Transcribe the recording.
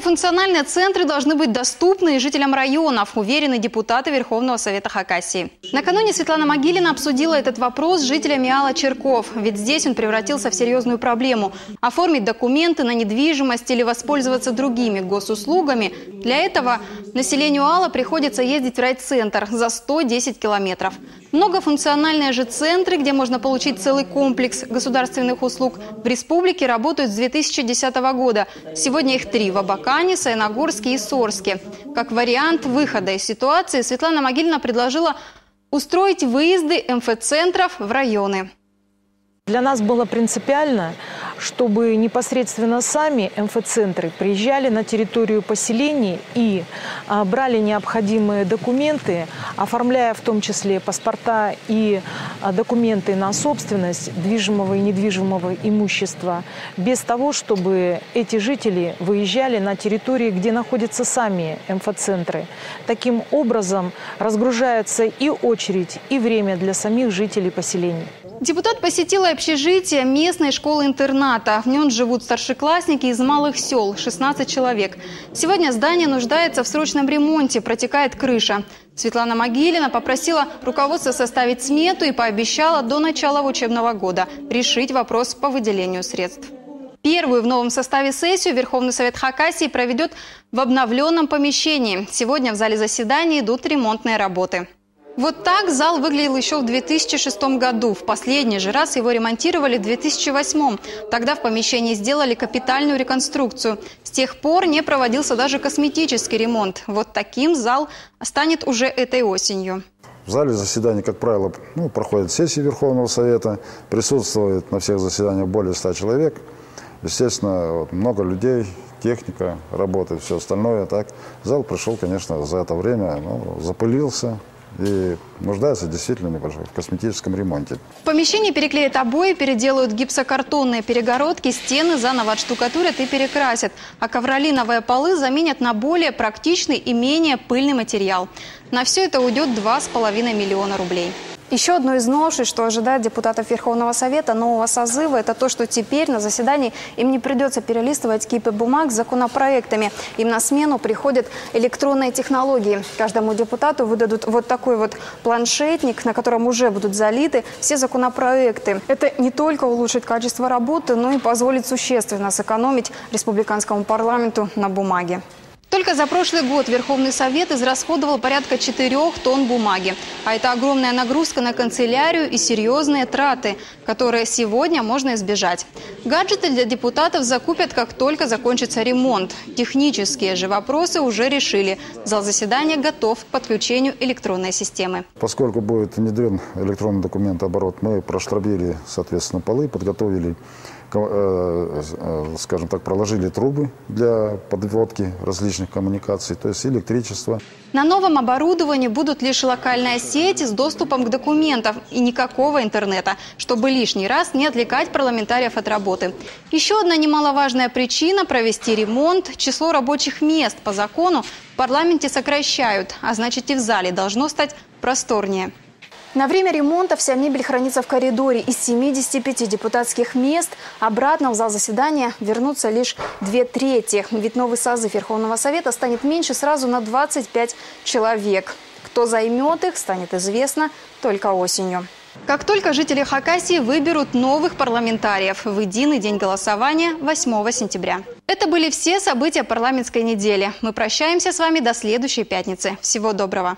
Многофункциональные центры должны быть доступны и жителям районов, уверены депутаты Верховного Совета Хакасии. Накануне Светлана Могилина обсудила этот вопрос с жителями Алла Черков, ведь здесь он превратился в серьезную проблему. Оформить документы на недвижимость или воспользоваться другими госуслугами – для этого населению Алла приходится ездить в райцентр за 110 километров. Многофункциональные же центры, где можно получить целый комплекс государственных услуг, в республике работают с 2010 года. Сегодня их три – в Абакане, Саяногорске и Сорске. Как вариант выхода из ситуации Светлана Могильна предложила устроить выезды МФ-центров в районы. Для нас было принципиально – чтобы непосредственно сами МФ-центры приезжали на территорию поселений и а, брали необходимые документы, оформляя в том числе паспорта и документы на собственность движимого и недвижимого имущества, без того, чтобы эти жители выезжали на территории, где находятся сами МФ-центры. Таким образом разгружается и очередь, и время для самих жителей поселений. Депутат посетила общежитие местной школы-интерната. В нем живут старшеклассники из малых сел, 16 человек. Сегодня здание нуждается в срочном ремонте, протекает крыша. Светлана Могилина попросила руководство составить смету и пообещала до начала учебного года решить вопрос по выделению средств. Первую в новом составе сессию Верховный Совет Хакасии проведет в обновленном помещении. Сегодня в зале заседаний идут ремонтные работы. Вот так зал выглядел еще в 2006 году. В последний же раз его ремонтировали в 2008. Тогда в помещении сделали капитальную реконструкцию. С тех пор не проводился даже косметический ремонт. Вот таким зал станет уже этой осенью. В зале заседаний, как правило, ну, проходят сессии Верховного Совета. Присутствует на всех заседаниях более 100 человек. Естественно, вот, много людей, техника работает, все остальное. Так. Зал пришел, конечно, за это время, ну, запылился, и нуждается действительно в косметическом ремонте. В помещении переклеят обои, переделают гипсокартонные перегородки, стены заново отштукатурят и перекрасят. А ковролиновые полы заменят на более практичный и менее пыльный материал. На все это уйдет 2,5 миллиона рублей. Еще одно из новшеств, что ожидает депутатов Верховного Совета нового созыва, это то, что теперь на заседании им не придется перелистывать кипы бумаг с законопроектами. Им на смену приходят электронные технологии. Каждому депутату выдадут вот такой вот планшетник, на котором уже будут залиты все законопроекты. Это не только улучшит качество работы, но и позволит существенно сэкономить республиканскому парламенту на бумаге. Только за прошлый год Верховный Совет израсходовал порядка 4 тонн бумаги. А это огромная нагрузка на канцелярию и серьезные траты, которые сегодня можно избежать. Гаджеты для депутатов закупят, как только закончится ремонт. Технические же вопросы уже решили. Зал заседания готов к подключению электронной системы. Поскольку будет внедрен электронный документооборот, мы проштробили, соответственно, полы, подготовили Э, э, скажем так, проложили трубы для подводки различных коммуникаций, то есть электричество. На новом оборудовании будут лишь локальная сеть с доступом к документам и никакого интернета, чтобы лишний раз не отвлекать парламентариев от работы. Еще одна немаловажная причина – провести ремонт. Число рабочих мест по закону в парламенте сокращают, а значит и в зале должно стать просторнее. На время ремонта вся мебель хранится в коридоре. Из 75 депутатских мест обратно в зал заседания вернутся лишь две трети. Ведь новый созыв Верховного Совета станет меньше сразу на 25 человек. Кто займет их, станет известно только осенью. Как только жители Хакасии выберут новых парламентариев в единый день голосования 8 сентября. Это были все события парламентской недели. Мы прощаемся с вами до следующей пятницы. Всего доброго.